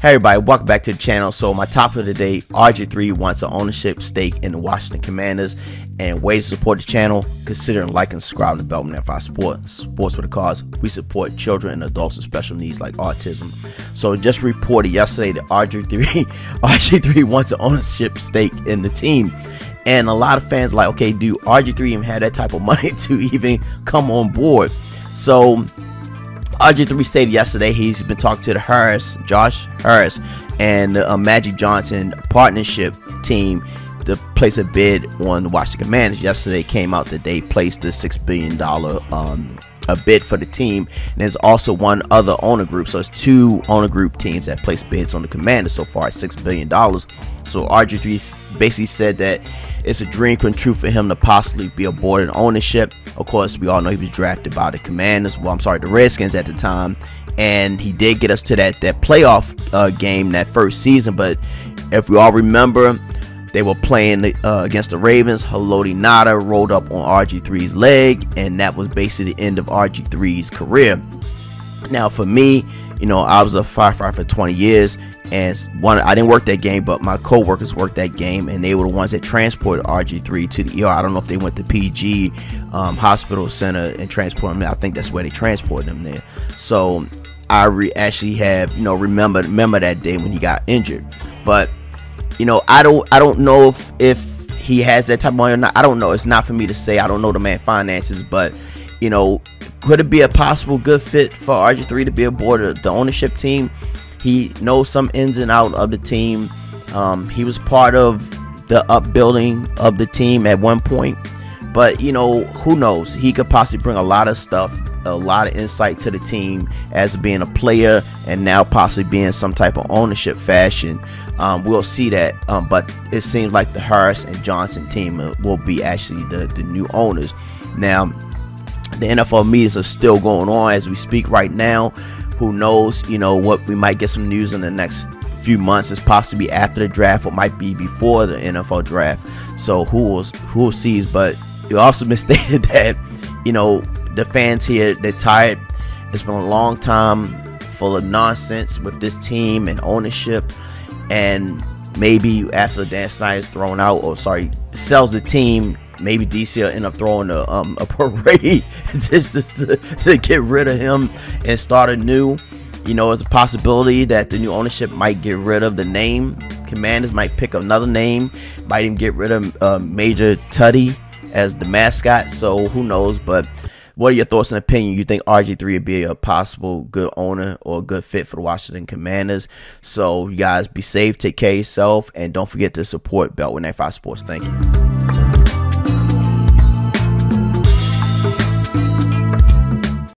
Hey everybody, welcome back to the channel. So my topic of the day, RG3 wants an ownership stake in the Washington Commanders and ways to support the channel, consider liking and subscribing to Beltway 95 Sports, Sports with a Cause. We support children and adults with special needs like autism. So just reported yesterday that RG3 RG3 wants an ownership stake in the team. And a lot of fans like, okay, do RG3 even have that type of money to even come on board? So RG3 stated yesterday he's been talking to the Harris, Josh Harris, and uh, Magic Johnson partnership team to place a bid on the Washington Commanders. Yesterday came out that they placed a six billion dollar um, a bid for the team. And there's also one other owner group, so it's two owner group teams that placed bids on the Commanders so far at six billion dollars. So RG3 basically said that it's a dream come true for him to possibly be aboard in ownership. Of course, we all know he was drafted by the Commanders. Well, I'm sorry, the Redskins at the time, and he did get us to that that playoff uh, game that first season. But if we all remember, they were playing uh, against the Ravens. Haloti Ngata rolled up on RG3's leg, and that was basically the end of RG3's career. Now, for me, you know, I was a firefighter for 20 years, and one I didn't work that game, but my co-workers worked that game, and they were the ones that transported RG3 to the ER. I don't know if they went to PG um, Hospital Center and transported him. I think that's where they transported him there. So I actually have you know remember remember that day when he got injured, but you know I don't I don't know if if he has that type of money or not. I don't know. It's not for me to say. I don't know the man finances, but you know, could it be a possible good fit for RG3 to be aboard the ownership team? He knows some ins and out of the team. Um, he was part of the upbuilding of the team at one point. But, you know, who knows? He could possibly bring a lot of stuff, a lot of insight to the team as being a player and now possibly being some type of ownership fashion. Um, we'll see that. Um, but it seems like the Harris and Johnson team will be actually the, the new owners. Now, the NFL meetings are still going on as we speak right now who knows, you know, what we might get some news in the next few months is possibly after the draft or might be before the NFL draft. So who will who sees? But you also misstated that, you know, the fans here they're tired. It's been a long time full of nonsense with this team and ownership, and maybe after Dan Snyder is thrown out, or sorry, sells the team maybe DC will end up throwing a, um, a parade just, just to, to, get rid of him and start anew. You know, it's a possibility that the new ownership might get rid of the name. Commanders might pick another name, might even get rid of uh, Major Tuddy as the mascot. So who knows? But what are your thoughts and opinion? You think RG3 would be a possible good owner or a good fit for the Washington Commanders? So you guys be safe, take care of yourself, and don't forget to support Beltway 95 Sports. Thank you.